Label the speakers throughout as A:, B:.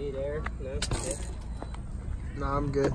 A: Need air? No? Nah, I'm good.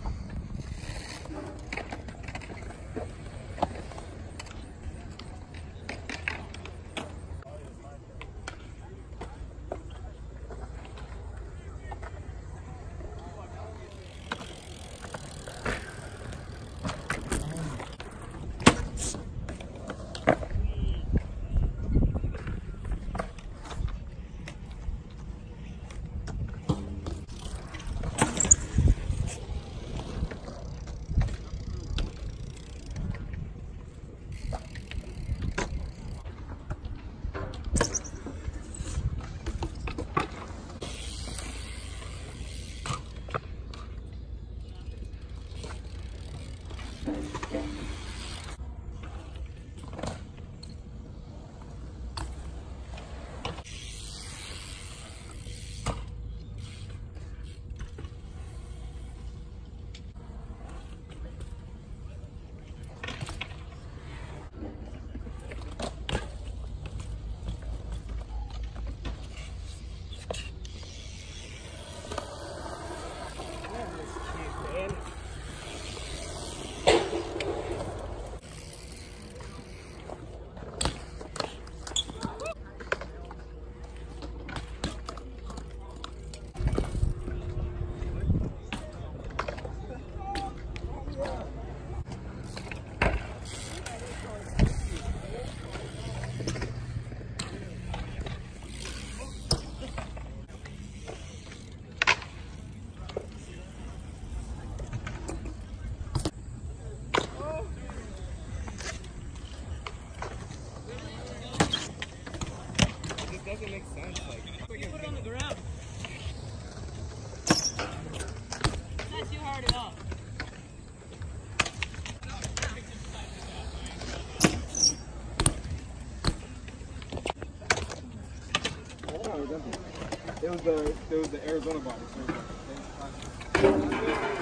B: It was the it was the Arizona body. So